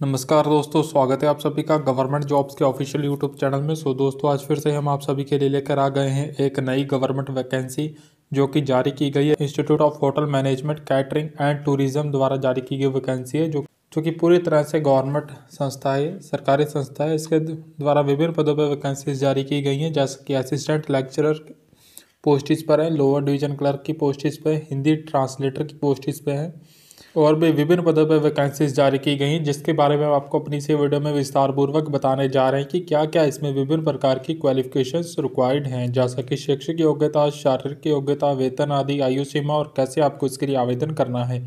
नमस्कार दोस्तों, स्वागत है आप सभी का गवर्नमेंट जॉब्स के ऑफिशियल यूट्यूब चैनल में। सो दोस्तों, आज फिर से हम आप सभी के लिए लेकर आ गए हैं एक नई गवर्नमेंट वैकेंसी जो कि जारी की गई है। Institute of hotel management catering and tourism द्वारा जारी की गई वैकेंसी है, जो जो कि पूरी तरह से गवर्नमेंट संस्था है, सरकारी संस्था है। इसके द्वारा विभिन्न पदों पर वैकेंसीज जारी की गई हैं, जैसे कि असिस्टेंट लेक्चरर पोस्टिज पर है लोअर डिवीज़न क्लर्क की पोस्टिज पर हिंदी ट्रांसलेटर की पोस्टिज पर है। और भी विभिन्न पदों पर वैकेंसीज जारी की गई, जिसके बारे में हम आपको अपनी से वीडियो में विस्तार पूर्वक बताने जा रहे हैं कि क्या क्या इसमें विभिन्न प्रकार की क्वालिफिकेशंस रिक्वायर्ड हैं जैसा कि शैक्षिक योग्यता, शारीरिक योग्यता, वेतन आदि, आयु सीमा और कैसे आपको इसके लिए आवेदन करना है।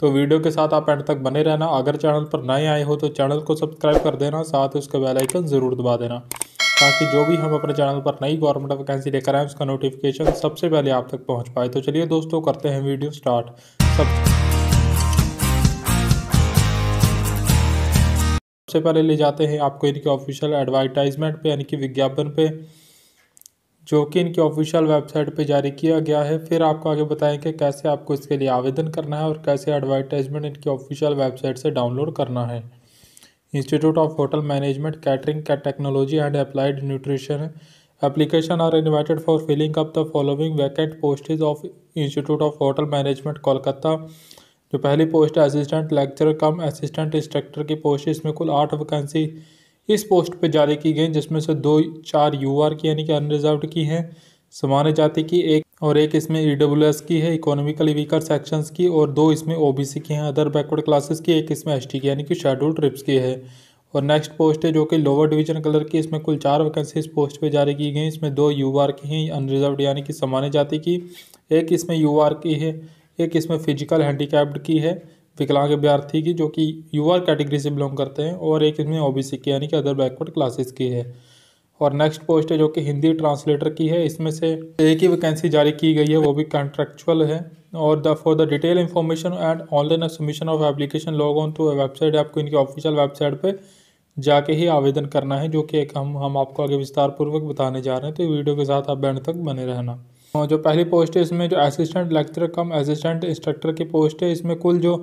तो वीडियो के साथ आप एंड तक बने रहना। अगर चैनल पर नए आए हो तो चैनल को सब्सक्राइब कर देना, साथ ही उसका बेलाइकन ज़रूर दबा देना, ताकि जो भी हम अपने चैनल पर नई गवर्नमेंट वैकेंसी लेकर आए उसका नोटिफिकेशन सबसे पहले आप तक पहुँच पाए। तो चलिए दोस्तों, करते हैं वीडियो स्टार्ट सब सबसे पहले ले जाते हैं आपको इनके ऑफिशियल एडवर्टाइजमेंट पे, यानी कि विज्ञापन पे, जो कि इनकी ऑफिशियल वेबसाइट पे जारी किया गया है। फिर आपको आगे बताएँ कि कैसे आपको इसके लिए आवेदन करना है और कैसे एडवर्टाइजमेंट इनकी ऑफिशियल वेबसाइट से डाउनलोड करना है। Institute of hotel management catering technology and applied nutrition application are invited for filling up the following vacant postage of institute of hotel management Kolkata जो पहली पोस्ट है assistant lecturer cum assistant instructor की post है। इसमें कुल आठ vacancy इस post पे जारी की गई जिसमें से दो, चार यू आर की यानी कि अनरिजर्व की हैं सामान्य जाति की एक और एक इसमें ई डब्ल्यू एस की है इकोनॉमिकली वीकर सेक्शंस की और दो इसमें ओ बी सी की हैं। अदर बैकवर्ड क्लासेस की, एक इसमें एस टी की यानी कि शेड्यूल ट्रिप्स की है। और नेक्स्ट पोस्ट है जो कि लोअर डिवीज़न कलर की, इसमें कुल चार वैकेंसी इस पोस्ट पे जारी की गई इसमें दो यू आर की हैं अनरिजर्व यानी कि सामान्य जाति की। एक इसमें यू आर की है एक इसमें फ़िज़िकल हैंडीकैप्ड की है, विकलांग अभ्यर्थी की, जो कि युवा कैटेगरी से बिलोंग करते हैं और एक इसमें ओबीसी की, यानी कि अदर बैकवर्ड क्लासेस की है। और नेक्स्ट पोस्ट है जो कि हिंदी ट्रांसलेटर की है, इसमें से एक ही वैकेंसी जारी की गई है, वो भी कॉन्ट्रेक्चुअल है। और the for the detail information and online submission of application log on to website आपको इनकी ऑफिशियल वेबसाइट पर जाके ही आवेदन करना है, जो कि एक हम हम आपको आगे विस्तार पूर्वक बताने जा रहे हैं। तो वीडियो के साथ आप बैंड तक बने रहना। जो पहली पोस्ट है, इसमें जो assistant lecture cum assistant instructor की पोस्ट है, इसमें कुल जो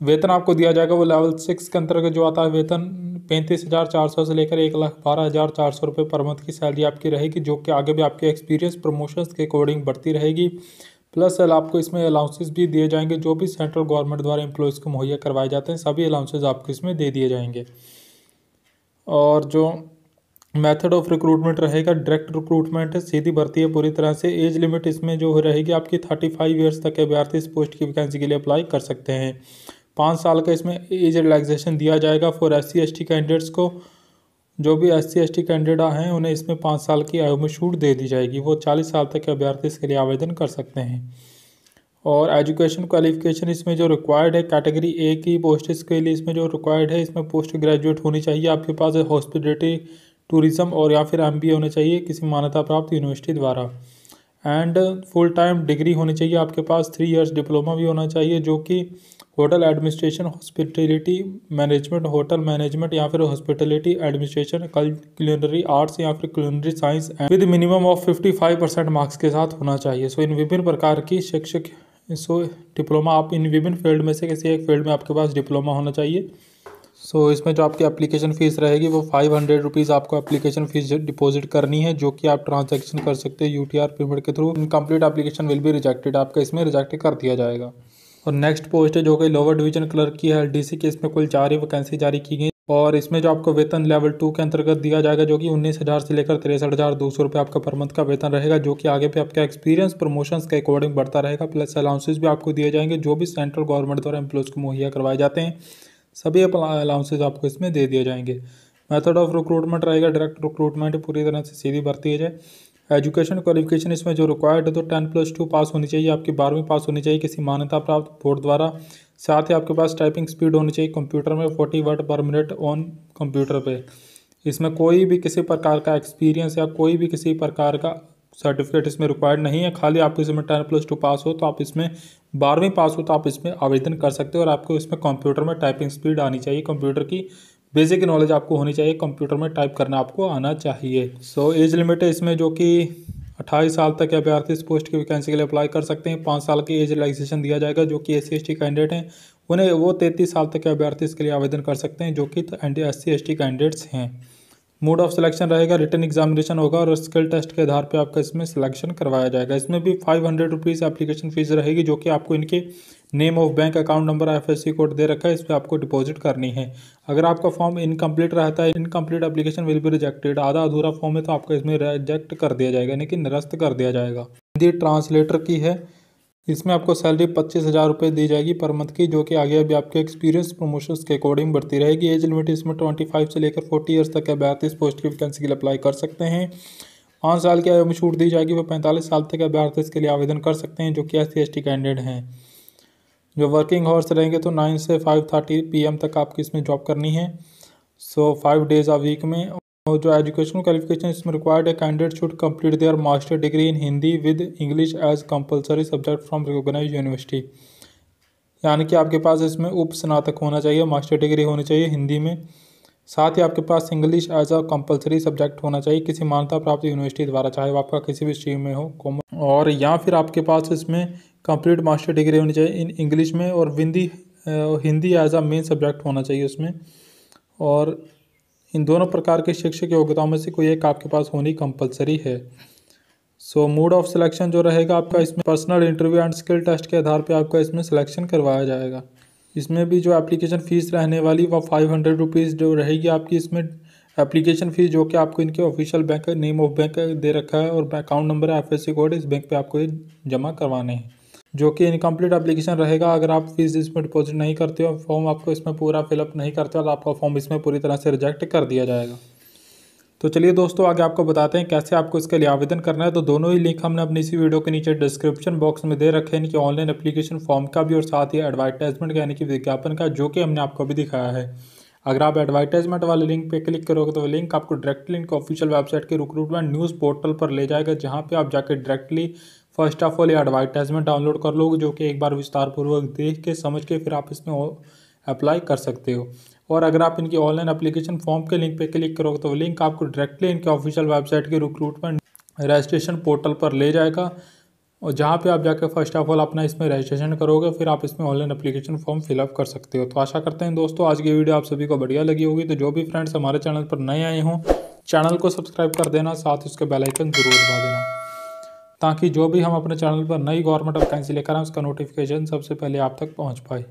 वेतन आपको दिया जाएगा, वो लेवल सिक्स के अंतर्गत जो आता है वेतन, पैंतीस हज़ार चार सौ से लेकर एक लाख बारह हज़ार चार सौ रुपये पर मंथ की सैलरी आपकी रहेगी, जो कि आगे भी आपके एक्सपीरियंस प्रमोशंस के अकॉर्डिंग बढ़ती रहेगी। प्लस आपको इसमें अलाउंसेस भी दिए जाएँगे, जो भी सेंट्रल गवर्नमेंट द्वारा एम्प्लॉयज़ को मुहैया करवाए जाते हैं, सभी अलाउंसेज आपको इसमें दे दिए जाएँगे। और जो मेथड ऑफ़ रिक्रूटमेंट रहेगा, डायरेक्ट रिक्रूटमेंट है सीधी भर्ती है पूरी तरह से। एज लिमिट इसमें जो रहेगी, आपकी थर्टी फाइव ईयर्स तक के अभ्यर्थी इस पोस्ट की वैकेंसी के लिए अप्लाई कर सकते हैं। पाँच साल का इसमें एज रिलैक्सेशन दिया जाएगा फॉर एस सी कैंडिडेट्स को। जो भी एस सी कैंडिडेट हैं, उन्हें इसमें पाँच साल की आयु में छूट दे दी जाएगी। वो चालीस साल तक के अभ्यर्थी इसके लिए आवेदन कर सकते हैं। और एजुकेशन क्वालिफिकेशन इसमें जो रिक्वायर्ड है कैटेगरी ए की पोस्ट के लिए इसमें जो रिक्वायर्ड है, इसमें पोस्ट ग्रेजुएट होनी चाहिए। आपके पास हॉस्पिटलिटी टूरिज़्म और या फिर एमबीए होने चाहिए किसी मान्यता प्राप्त यूनिवर्सिटी द्वारा। एंड फुल टाइम डिग्री होनी चाहिए आपके पास थ्री इयर्स डिप्लोमा भी होना चाहिए जो कि hotel administration hospitality management hotel management या फिर हॉस्पिटलिटी एडमिनिस्ट्रेशन कल क्लिनरी आर्ट्स या फिर culinary science with minimum of fifty five percent marks के साथ होना चाहिए। सो so, इन विभिन्न प्रकार की शिक्षक सो so, डिप्लोमा आप इन विभिन्न फ़ील्ड में से किसी एक फ़ील्ड में आपके पास डिप्लोमा होना चाहिए। सो so, इसमें जो आपकी एप्लीकेशन फ़ीस रहेगी वो फाइव हंड्रेड रुपीज़ आपको एप्लीकेशन फ़ीस डिपॉजिट करनी है जो कि आप ट्रांजैक्शन कर सकते हैं यू टी आर पेमेंट के through incomplete application will be rejected आपका इसमें रिजेक्ट कर दिया जाएगा। और नेक्स्ट पोस्ट है जो कि लोअर डिवीज़न क्लर्क की है एल की। इसमें कुल चार ही वैकेंसी जारी की गई। और इसमें जो आपको वेतन लेवल टू के अंतर्गत दिया जाएगा जो कि उन्नीस हज़ार से लेकर तिरसठ हज़ार दो सौ रुपये आपका पर मंथ का वेतन रहेगा जो कि आगे भी आपका एक्सपीरियंस प्रमोशंस के अकॉर्डिंग बढ़ता रहेगा। प्लस अलाउंसेस भी आपको दिए जाएँगे जो भी सेंट्रल गवर्नमेंट द्वारा एम्प्लॉयज़ को मुहैया करवाए जाते हैं। सभी अलाउंसेज आपको इसमें दे दिए जाएँगे। मेथड ऑफ़ रिक्रूटमेंट रहेगा डायरेक्ट रिक्रूटमेंट पूरी तरह से सीधी भर्ती है जाए। एजुकेशन क्वालिफिकेशन इसमें जो रिक्वायर्ड है तो टेन प्लस टू पास होनी चाहिए, आपकी बारहवीं पास होनी चाहिए, किसी मान्यता प्राप्त बोर्ड द्वारा। साथ ही आपके पास टाइपिंग स्पीड होनी चाहिए कंप्यूटर में फोर्टी वर्ड पर मिनट ऑन कंप्यूटर पे। इसमें कोई भी किसी प्रकार का एक्सपीरियंस या कोई भी किसी प्रकार का सर्टिफिकेट इसमें रिक्वायर्ड नहीं है। खाली आप इसमें टेन प्लस टू पास हो तो आप इसमें बारहवीं पास हो तो आप इसमें आवेदन कर सकते हो और आपको इसमें कंप्यूटर में टाइपिंग स्पीड आनी चाहिए। कंप्यूटर की बेसिक नॉलेज आपको होनी चाहिए। कंप्यूटर में टाइप करना आपको आना चाहिए। सो एज लिमिट है इसमें जो कि अट्ठाईस साल तक अभ्यर्थी इस पोस्ट की वैकेंसी के लिए अप्लाई कर सकते हैं। पाँच साल की एज रिलैक्सेशन दिया जाएगा जो कि एस सी कैंडिडेट हैं। उन्हें वो तैंतीस साल तक के अभ्यर्थी इसके लिए आवेदन कर सकते हैं जो कि एस सी एस कैंडिडेट्स हैं। मोड ऑफ़ सिलेक्शन रहेगा रिटर्न एग्जामिनेशन होगा और स्किल टेस्ट के आधार पे आपका इसमें सिलेक्शन करवाया जाएगा। इसमें भी five hundred rupees application fee रहेगी जो कि आपको इनके name of bank account number F S C code दे रखा है इस पर आपको डिपॉजिट करनी है। अगर आपका फॉर्म इनकम्प्लीट रहता है incomplete application will be rejected आधा अधूरा फॉर्म है तो आपको इसमें रिजेक्ट कर दिया जाएगा, यानी कि निरस्त कर दिया जाएगा। हिंदी ट्रांसलेटर की है। इसमें आपको सैलरी पच्चीस हज़ार रुपये दी जाएगी पर मंथ की, जो कि आगे अभी आपके एक्सपीरियंस प्रमोशंस के अकॉर्डिंग बढ़ती रहेगी। एज लिमिट इसमें ट्वेंटी फाइव से लेकर फोर्टी ईयर्स तक अभ्यर्थी इस पोस्ट की वैकेंसी के लिए अप्लाई कर सकते हैं। पाँच साल की आयु में छूट दी जाएगी। वो पैंतालीस साल तक अभ्यर्थी इसके लिए आवेदन कर सकते हैं, जो कि S C S T candidate हैं। जो वर्किंग आवर्स रहेंगे तो नाइन से फाइव थर्टी पी एम तक आपकी इसमें जॉब करनी है। So five days a week में और जो एजुकेशनल क्वालिफिकेशन इसमें रिक्वायर्ड है candidate should complete their master degree in Hindi with English as compulsory subject from recognise university यानी कि आपके पास इसमें उप स्नातक होना चाहिए मास्टर डिग्री होनी चाहिए हिंदी में। साथ ही आपके पास English as a compulsory subject होना चाहिए, किसी मान्यता प्राप्त यूनिवर्सिटी द्वारा, चाहे वो आपका किसी भी स्ट्रीम में हो कॉमर्स और या फिर आपके पास इसमें कंप्लीट मास्टर डिग्री होनी चाहिए इन इंग्लिश में और Hindi Hindi as a main subject होना चाहिए उसमें। और इन दोनों प्रकार के शिक्षक योग्यताओं में से कोई एक आपके पास होनी कंपलसरी है। सो मूड ऑफ़ सिलेक्शन जो रहेगा आपका इसमें personal interview and skill test के आधार पर आपका इसमें सिलेक्शन करवाया जाएगा। इसमें भी जो एप्लीकेशन फ़ीस रहने वाली वह फाइव हंड्रेड रुपीज़ जो रहेगी आपकी इसमें एप्लीकेशन फ़ीस जो कि आपको इनके official bank name of bank दे रखा है और अकाउंट नंबर है एफ़ कोड इस बैंक पे आपको ये जमा करवाने हैं। जो कि इनकम्प्लीट एप्लीकेशन रहेगा, अगर आप फ़ीस इसमें डिपॉजिट नहीं करते हो फॉर्म आपको इसमें पूरा फिलअप नहीं करते हो तो आपका फॉर्म इसमें पूरी तरह से रिजेक्ट कर दिया जाएगा। तो चलिए दोस्तों, आगे आपको बताते हैं कैसे आपको इसके लिए आवेदन करना है। तो दोनों ही लिंक हमने अपनी इसी वीडियो के नीचे डिस्क्रिप्शन बॉक्स में दे रखे हैं कि ऑनलाइन एप्लीकेशन फॉर्म का भी, और साथ ही एडवर्टाइजमेंट का, यानी कि विज्ञापन का, जो कि हमने आपको भी दिखाया है। अगर आप एडवर्टाइजमेंट वाले लिंक पे क्लिक करोगे तो वो लिंक आपको डायरेक्टली लिंक ऑफिशियल वेबसाइट के रिक्रूटमेंट न्यूज़ पोर्टल पर ले जाएगा, जहाँ पे आप जाकर डायरेक्टली फ़र्स्ट ऑफ़ ऑल ये एडवर्टाइजमेंट डाउनलोड कर लोगे जो कि एक बार विस्तारपूर्वक देख के, समझ के, फिर आप इसमें अप्लाई कर सकते हो। और अगर आप इनकी ऑनलाइन अप्लीकेशन फॉर्म के लिंक पे क्लिक करोगे तो लिंक आपको डायरेक्टली इनके ऑफिशियल वेबसाइट के रिक्रूटमेंट रजिस्ट्रेशन पोर्टल पर ले जाएगा। और जहाँ पे आप जाकर फ़र्स्ट ऑफ़ ऑल अपना इसमें रजिस्ट्रेशन करोगे, फिर आप इसमें ऑनलाइन एप्लीकेशन फॉर्म फिलअप कर सकते हो। तो आशा करते हैं दोस्तों, आज की वीडियो आप सभी को बढ़िया लगी होगी। तो जो भी फ्रेंड्स हमारे चैनल पर नए आए हों चैनल को सब्सक्राइब कर देना, साथ उसके बेलाइकन ज़रूर दबा देना। ताकि जो भी हम अपने चैनल पर नई गवर्नमेंट वैकेंसी लेकर आए उसका नोटिफिकेशन सबसे पहले आप तक पहुँच पाए।